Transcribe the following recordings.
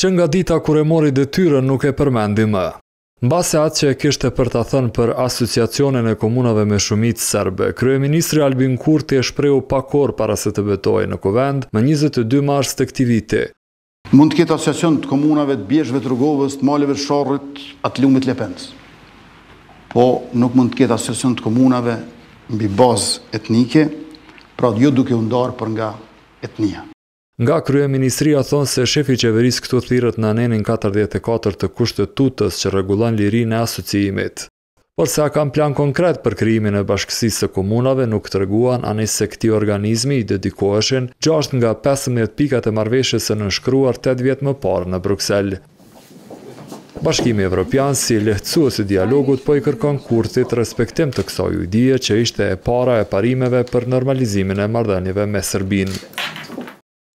Që nga dita kur e mori detyrën nuk e përmendi më. Mbase atë që e kishte për ta thënë për Asociacionin e Komunave me Shumicë Serbe, kryeministri Albin Kurti e shprehu pak orë para se të betohej në Kuvend, më njëzet e dy mars të këtij viti. Mund të ketë asociacion të komunave, të Bjeshkëve të Rugovës, të maleve të Sharrit, a të lumit Lepenc. Po nuk mund të ketë asociacion të komunave mbi bazë etnike, pra jo duke u ndarë për nga etnia. Nga kryeministria thonë se shefi i qeverisë këtu thirret në nenin dyzet e katër të Kushtetutës që rregullon lirinë e asociimit. Por se a kanë plan konkret për krijimin e bashkësisë së komunave nuk treguan ani se këtij organizmi i dedikoheshin gjashtë nga pesëmbëdhjetë pikat e marrëveshjes së nënshkruar tetë vjet më parë në Bruksel. Bashkimi Evropian si lehtësues i dialogut po i kërkon Kurtit respektim të kësaj ujdie që ishte e para e parimeve për normalizimin e marrëdhënieve me Serbinë.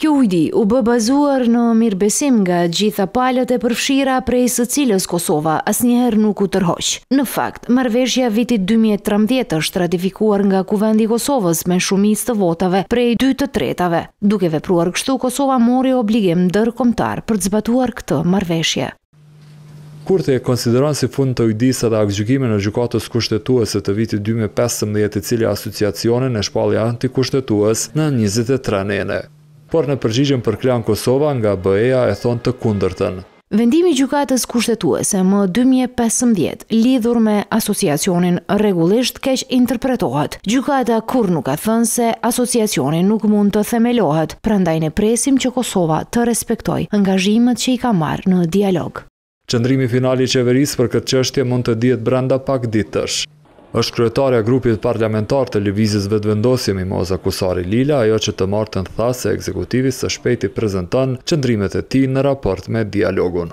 Kjo ujdi u bë bazuar në mirëbesim nga gjitha palët e përfshira prej së cilës Kosova asnjëherë nuk u tërhoq. Në fakt, marrëveshja e vitit dy mijë e trembëdhjetë është ratifikuar nga Kuvendi i Kosovës me shumicë të votave prej dy të tretave. Duke vepruar kështu Kosova mori obligim ndërkombëtar për të zbatuar këtë marrëveshje. Kurti e konsideron si fund të ujdisë edhe aktgjykimin e Gjykatës Kushtetuese të vitit dy mijë e pesëmbëdhjetë i cili Asociacionin e shpalli antikushtetues në njëzet e tre nene. Por në përgjigjen për Klan Kosova nga BE-ja e thonë të kundërtën. Vendimi i Gjykatës Kushtetuese më dy mijë e pesëmbëdhjetë lidhur me Asociacionin rregullisht keqinterpretohet. Gjykata kurrë nuk ka thënë se Asociacioni nuk mund të themelohet Prandaj ne presim që Kosova të respektojë angazhimet që i ka marrë në dialog. Qëndrimi final i Qeverisë për këtë çështje mund të dihet brenda pak ditësh. Është kryetarja e grupit parlamentar të Lëvizjes Vetëvendosje Mimoza Kusari Lila ajo që të martën tha se ekzekutivi së shpejti prezanton qëndrimet e tij në raport me dialogun.